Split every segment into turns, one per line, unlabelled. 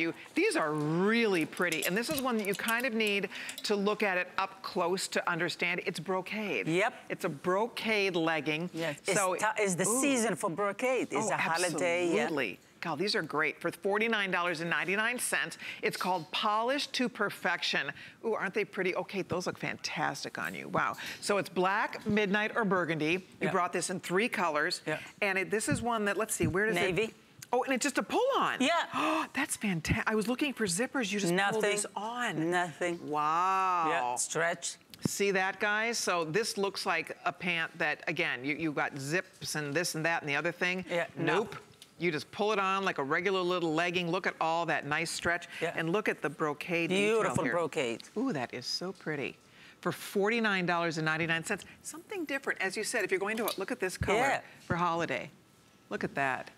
you. These are really pretty. And this is one that you kind of need to look at it up close to understand. It's brocade.
Yep.
It's a brocade legging.
Yes.
So
it's, it's the ooh. season for brocade. It's
oh,
a holiday.
Absolutely. Yeah. God, these are great. For $49.99, it's called Polished to Perfection. Ooh, aren't they pretty? Okay, those look fantastic on you. Wow. So it's black, midnight, or burgundy. You yeah. brought this in three colors.
Yeah.
And it, this is one that, let's see, where does
Navy.
it? Oh, and it's just a pull-on.
Yeah.
Oh, that's fantastic. I was looking for zippers. You just
Nothing.
pull this on.
Nothing.
Wow.
Yeah, stretch.
See that, guys? So this looks like a pant that, again, you, you've got zips and this and that and the other thing.
Yeah,
Nope. No. You just pull it on like a regular little legging. Look at all that nice stretch.
Yeah.
And look at the brocade
Beautiful brocade.
Ooh, that is so pretty for $49.99. Something different. As you said, if you're going to look at this color
yeah.
for holiday. Look at that.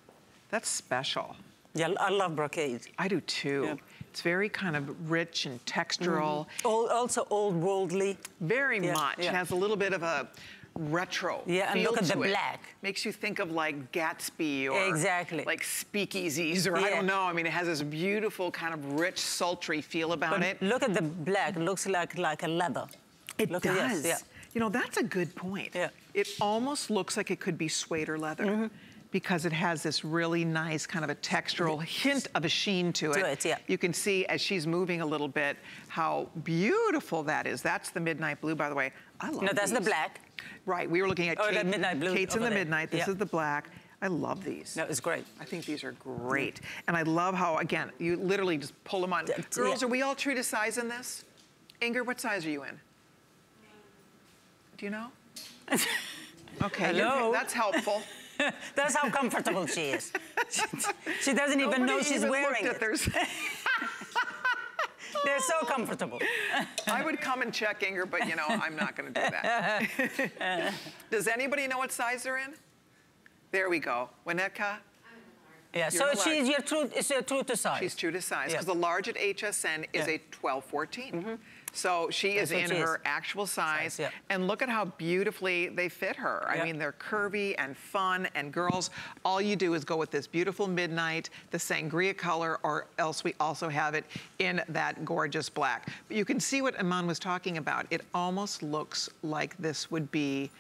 That's special.
Yeah, I love brocade.
I do too. Yeah. It's very kind of rich and textural. Mm
-hmm. Old, also old worldly.
Very yeah, much. Yeah. It has a little bit of a retro
Yeah, and look at the
it.
black.
Makes you think of like Gatsby or
exactly.
like speakeasies or yeah. I don't know. I mean, it has this beautiful kind of rich, sultry feel about
but
it.
Look at the black. It looks like like a leather.
It
look
does.
yeah.
You know, that's a good point.
Yeah.
It almost looks like it could be suede or leather. Mm -hmm because it has this really nice kind of a textural hint of a sheen to it.
To it, yeah.
You can see as she's moving a little bit how beautiful that is. That's the midnight blue, by the way. I love
No, that's
these.
the black.
Right, we were looking at
oh,
Kate,
the midnight blue.
Kate's in the
there.
midnight. This
yeah.
is the black. I love these.
No, it's great.
I think these are great. And I love how, again, you literally just pull them on.
D
Girls,
yeah.
are we all true to size in this? Inger, what size are you in? Do you know? Okay, that's helpful.
That's how comfortable she is. She, she doesn't
Nobody
even know she's
even
wearing it. They're so comfortable.
I would come and check Inger, but you know, I'm not gonna do that. Does anybody know what size they're in? There we go. Winnetka?
Yeah, you're so she's your true, is true to size.
She's true to size, because yeah. the large at HSN is
yeah.
a 1214. Mm -hmm. So she
That's
is in her
is.
actual size.
size yeah.
And look at how beautifully they fit her. I mean, they're curvy and fun. And girls, all you do is go with this beautiful midnight, the sangria color, or else we also have it in that gorgeous black. But you can see what Iman was talking about. It almost looks like this would be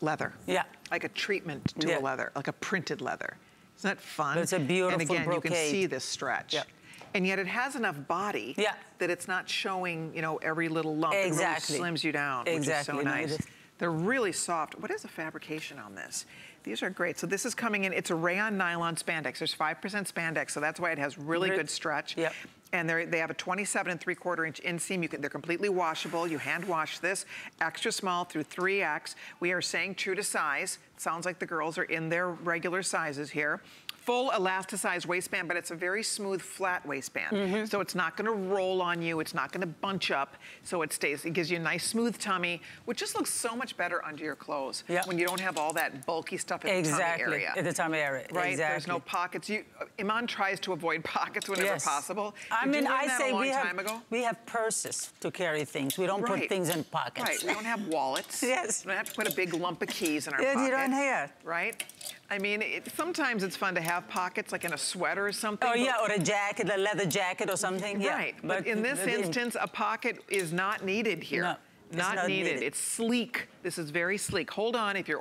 leather.
Yeah.
Like a treatment to a leather, like a printed leather. Isn't that fun?
It's a beautiful
And again,
brocade.
you can see this stretch.
Yep.
And yet it has enough body
yeah.
that it's not showing, you know, every little lump.
Exactly.
It really slims you down,
exactly.
which is so nice. They're really soft. What is the fabrication on this? These are great. So this is coming in, it's a rayon nylon spandex. There's 5% spandex, so that's why it has really good stretch.
Yep.
And they have a 27 and 3 quarter inch inseam. You can, they're completely washable. You hand wash this. Extra small through 3X. We are saying true to size. It sounds like the girls are in their regular sizes here full elasticized waistband, but it's a very smooth, flat waistband. Mm -hmm. So it's not gonna roll on you. It's not gonna bunch up. So it stays, it gives you a nice smooth tummy, which just looks so much better under your clothes
yep.
when you don't have all that bulky stuff in
exactly.
the tummy area.
in the tummy area,
Right,
exactly.
there's no pockets. You, Iman tries to avoid pockets whenever
yes.
possible.
I
Did
mean, I say we have,
ago?
we have purses to carry things. We don't
right.
put things in pockets.
Right, we don't have wallets.
yes.
We don't have to put a big lump of keys in our
yeah,
pocket.
you don't have.
Right? I mean, it, sometimes it's fun to have pockets, like in a sweater or something.
Oh, yeah, or a jacket, a leather jacket or something.
Right,
yeah.
but, but in this instance, a pocket is not needed here.
No,
not,
not
needed.
needed.
It's sleek. This is very sleek. Hold on if you're